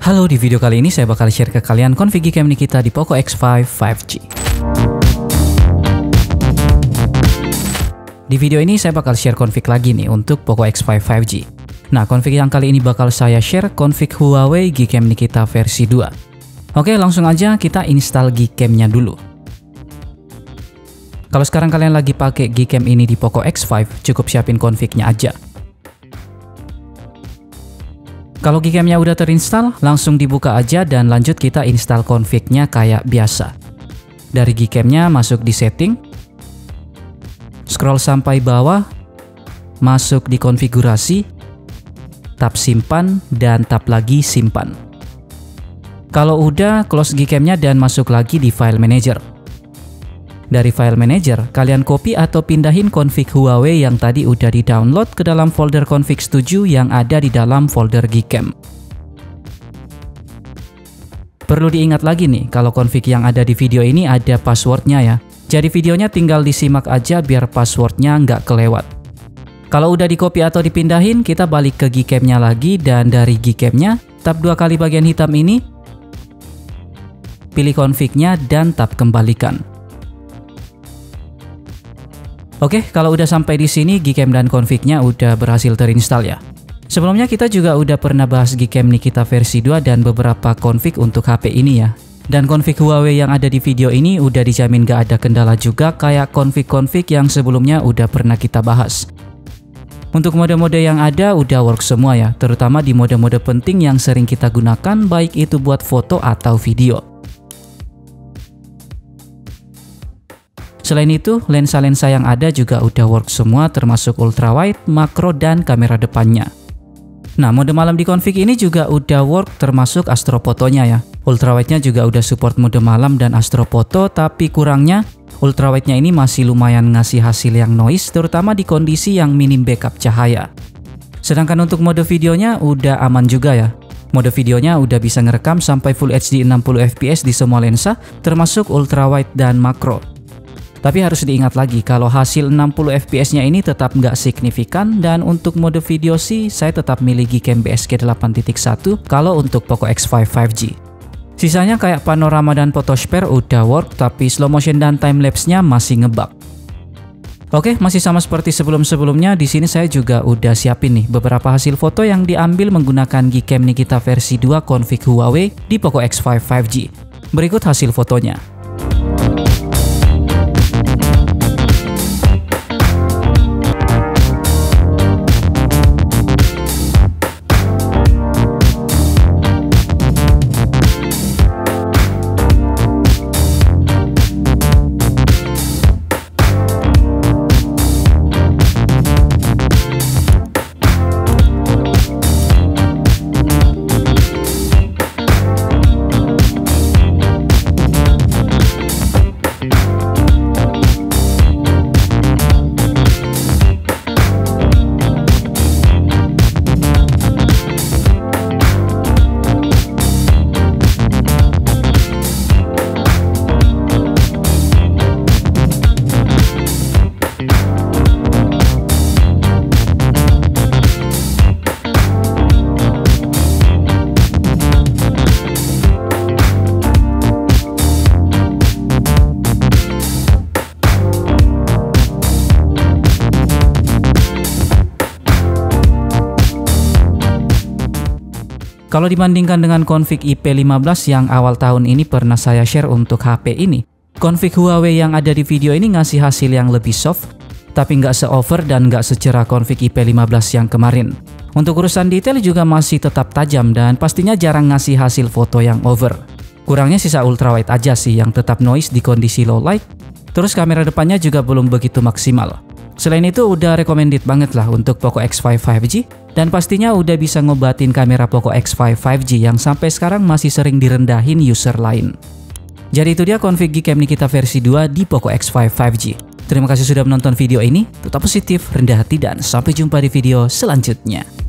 Halo, di video kali ini saya bakal share ke kalian config Gcam kita di Poco X5 5G. Di video ini saya bakal share config lagi nih untuk Poco X5 5G. Nah, config yang kali ini bakal saya share config Huawei Gcam kita versi 2. Oke, langsung aja kita install Gcam-nya dulu. Kalau sekarang kalian lagi pakai Gcam ini di Poco X5, cukup siapin config-nya aja. Kalau Gcam-nya udah terinstall, langsung dibuka aja dan lanjut kita install config-nya kayak biasa. Dari Gcam-nya masuk di setting, scroll sampai bawah, masuk di konfigurasi, tab simpan, dan tab lagi simpan. Kalau udah, close Gcam-nya dan masuk lagi di file manager. Dari file manager, kalian copy atau pindahin config Huawei yang tadi udah di-download ke dalam folder config 7 yang ada di dalam folder Gcam. Perlu diingat lagi nih, kalau config yang ada di video ini ada passwordnya ya. Jadi videonya tinggal disimak aja biar passwordnya nggak kelewat. Kalau udah di copy atau dipindahin, kita balik ke Gcam-nya lagi dan dari Gcam-nya, tab dua kali bagian hitam ini, pilih config-nya dan tab kembalikan. Oke, kalau udah sampai di sini Gcam dan config-nya udah berhasil terinstall ya. Sebelumnya kita juga udah pernah bahas Gcam Nikita versi 2 dan beberapa config untuk HP ini ya. Dan config Huawei yang ada di video ini udah dijamin gak ada kendala juga kayak config-config yang sebelumnya udah pernah kita bahas. Untuk mode-mode yang ada udah work semua ya, terutama di mode-mode penting yang sering kita gunakan baik itu buat foto atau video. Selain itu, lensa-lensa yang ada juga udah work semua termasuk ultrawide, makro, dan kamera depannya. Nah, mode malam di config ini juga udah work termasuk astrofotonya ya. Ultrawide-nya juga udah support mode malam dan astrofoto, tapi kurangnya ultrawide-nya ini masih lumayan ngasih hasil yang noise, terutama di kondisi yang minim backup cahaya. Sedangkan untuk mode videonya udah aman juga ya. Mode videonya udah bisa ngerekam sampai Full HD 60 fps di semua lensa, termasuk ultrawide dan makro. Tapi harus diingat lagi kalau hasil 60 fps-nya ini tetap nggak signifikan dan untuk mode video sih saya tetap milih Gcam BSG 8.1 kalau untuk Poco X5 5G. Sisanya kayak panorama dan photosphere udah work tapi slow motion dan time lapse-nya masih ngebug. Oke, masih sama seperti sebelum-sebelumnya. Di sini saya juga udah siapin nih beberapa hasil foto yang diambil menggunakan Gcam Nikita versi 2 config Huawei di Poco X5 5G. Berikut hasil fotonya. Kalau dibandingkan dengan config IP15 yang awal tahun ini pernah saya share untuk HP ini, config Huawei yang ada di video ini ngasih hasil yang lebih soft, tapi nggak se-over dan nggak secerah config IP15 yang kemarin. Untuk urusan detail juga masih tetap tajam dan pastinya jarang ngasih hasil foto yang over. Kurangnya sisa ultrawide aja sih yang tetap noise di kondisi low light, terus kamera depannya juga belum begitu maksimal. Selain itu udah recommended banget lah untuk Poco X5 5G dan pastinya udah bisa ngobatin kamera Poco X5 5G yang sampai sekarang masih sering direndahin user lain. Jadi itu dia config Gcam kita versi 2 di Poco X5 5G. Terima kasih sudah menonton video ini, tetap positif, rendah hati, dan sampai jumpa di video selanjutnya.